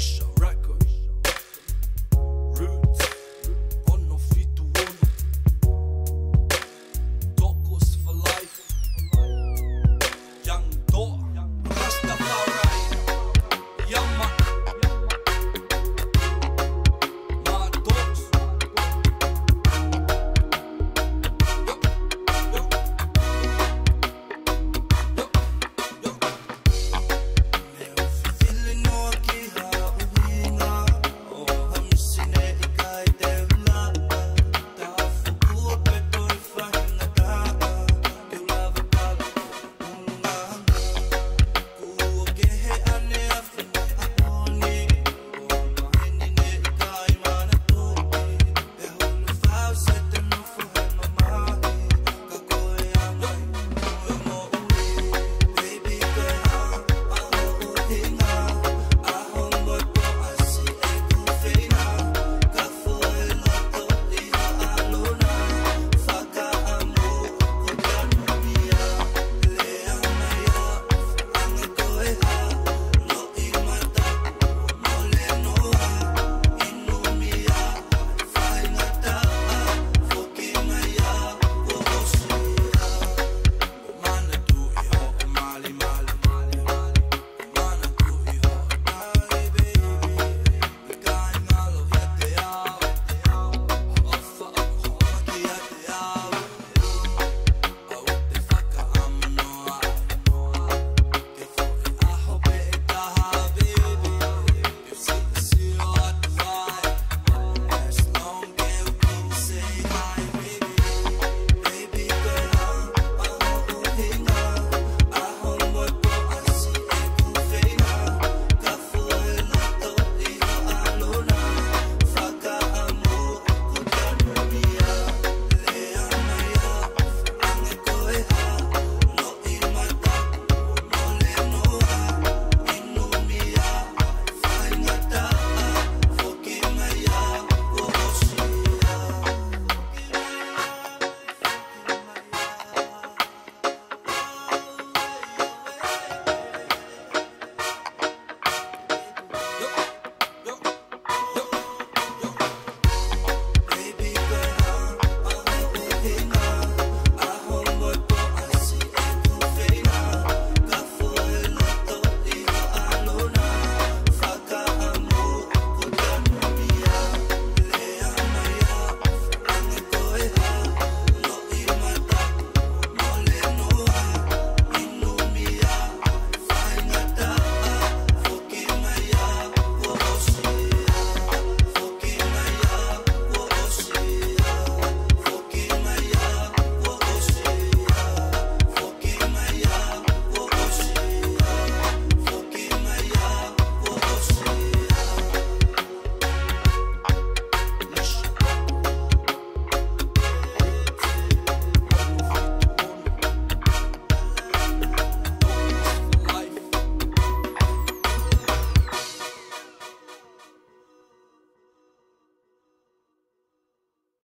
Aisha.